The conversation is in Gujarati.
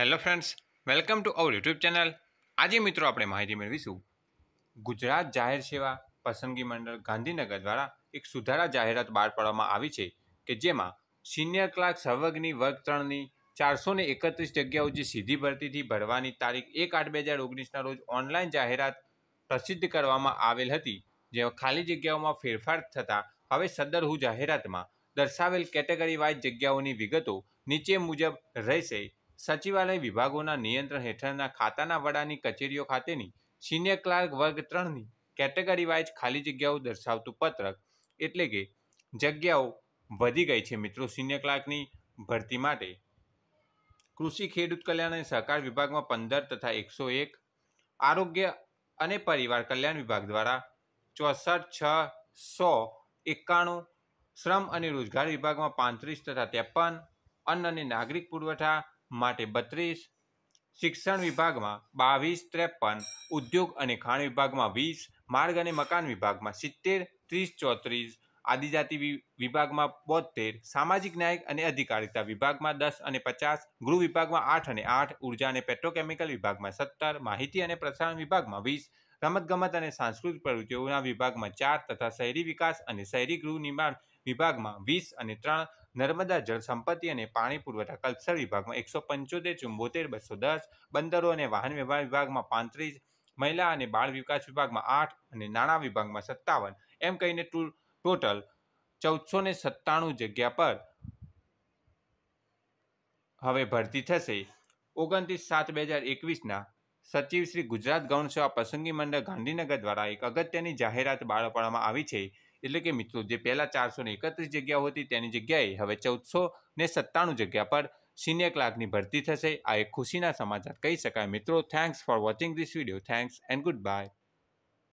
Hello friends welcome to our YouTube channel આજે મિત્રો આપણે માહિતી મેળવીશું ગુજરાત જાહેર સેવા પસંદગી મંડળ ગાંધીનગર દ્વારા એક સુધારા જાહેરાત બહાર પાડવામાં આવી છે કે જેમાં સિનિયર ક્લાર્ક સર્વગ્ની વર્ગ ત્રણની ચારસો ને એકત્રીસ જગ્યાઓ જે સીધી ભરતીથી ભરવાની તારીખ એક આઠ બે હજાર ઓગણીસના રોજ ઓનલાઈન જાહેરાત પ્રસિદ્ધ કરવામાં આવેલ હતી. જેમાં ખાલી જગ્યાઓમાં ફેરફાર થતાં હવે સદરહુ જાહેરાતમાં દર્શાવેલ કેટેગરી વાઇઝ જગ્યાઓની વિગતો નીચે મુજબ રહેશે. સચિવાલય વિભાગોના નિયંત્રણ હેઠળના ખાતાના વડાની કચેરીઓ ખાતેની સિનિયર ક્લાર્ક વર્ગ ત્રણની કેટેગરી વાઇઝ ખાલી જગ્યાઓ દર્શાવતું પત્રક એટલે કે જગ્યાઓ વધી ગઈ છે મિત્રો સિનિયર ક્લાર્કની ભરતી માટે. કૃષિ, ખેડૂત કલ્યાણ અને સહકાર વિભાગમાં પંદર તથા એકસો એક. આરોગ્ય અને પરિવાર કલ્યાણ વિભાગ દ્વારા ચોસઠ, છ, સો, એકાણું. શ્રમ અને રોજગાર વિભાગમાં પાંત્રીસ તથા ત્રેપન. અન્ન અને નાગરિક પુરવઠા માટે બત્રીસ, શિક્ષણ વિભાગમાં બાવીસ, ત્રેપન, ઉદ્યોગ અને ખાણ વિભાગમાં વીસ, માર્ગ અને મકાન વિભાગમાં સિત્તેર, ત્રીસ, ચોત્રીસ, આદિજાતિ વિભાગમાં બોતેર સામાજિક ન્યાય અને અધિકારિતા વિભાગમાં દસ અને પચાસ, ગૃહ વિભાગમાં આઠ અને આઠ, ઊર્જા અને પેટ્રોકેમિકલ વિભાગમાં સત્તર, માહિતી અને પ્રસારણ વિભાગમાં વીસ, રમતગમત અને સાંસ્કૃતિક પ્રવૃત્તિઓના વિભાગમાં ચાર તથા શહેરી વિકાસ અને શહેરી ગૃહ નિર્માણ વિભાગમાં વીસ અને ત્રણ નર્મદા જળ સંપત્તિ અને પાણી પુરવઠા કલ્ચર વિભાગમાં એકસો પંચોતેર, ચુંબોતેર, બસો દસ, બંદરો અને વાહન વ્યવહાર વિભાગમાં પાંત્રીસ, મહિલા અને બાળ વિકાસ વિભાગમાં આઠ અને નાણાં વિભાગમાં સત્તાવન. એમ કહીને ટોટલ ચૌદસો ને સત્તાણું જગ્યા પર હવે ભરતી થશે. ઓગણત્રીસ સાત બે હજાર એકવીસના સચિવ શ્રી ગુજરાત ગૌણ સેવા પસંદગી મંડળ ગાંધીનગર દ્વારા એક અગત્યની જાહેરાત બહાર પાડવામાં આવી છે. એટલે કે મિત્રો, જે પહેલાં ચારસો ને એકત્રીસ જગ્યાઓ હતી તેની જગ્યાએ હવે ચૌદસો ને સત્તાણું જગ્યા પર સિનિયર ક્લાર્કની ભરતી થશે. આ એક ખુશીના સમાચાર કહી શકાય. મિત્રો thanks for watching this video thanks and goodbye